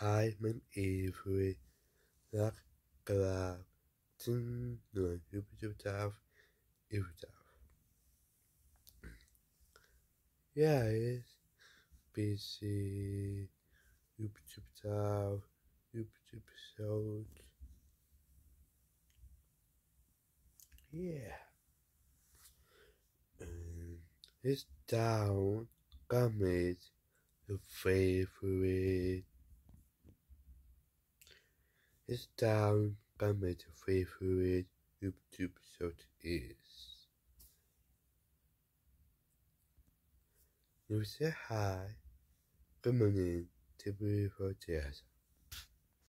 Hi, mijn Avery. Lag klaar. Tin no Jupiter Jupiter. Yes. Busy. Yeah. It's down. Gummies. The favorite. It's down. Gummies. The favorite. YouTube episode is. You say hi. Good morning to beautiful Jazz.